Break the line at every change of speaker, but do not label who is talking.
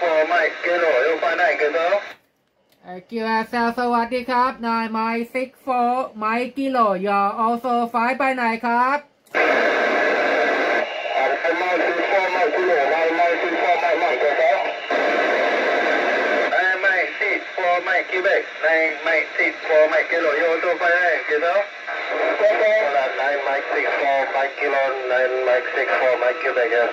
for Mike Kilo, you find that good though?
เอ่อกิวเซลสวัสดีครับ นายไมค์ซิกโฟไมค์กิโลยอ also ไฟไปไหนครับ
Mike Kilo, You Mike 64 Mike Mike, good though? Quebec, 9 Mike Mike Kilo, you also find that good though? 9 Mike Mike Kilo, 9 Mike 64 Mike Quebec, yeah,